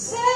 Say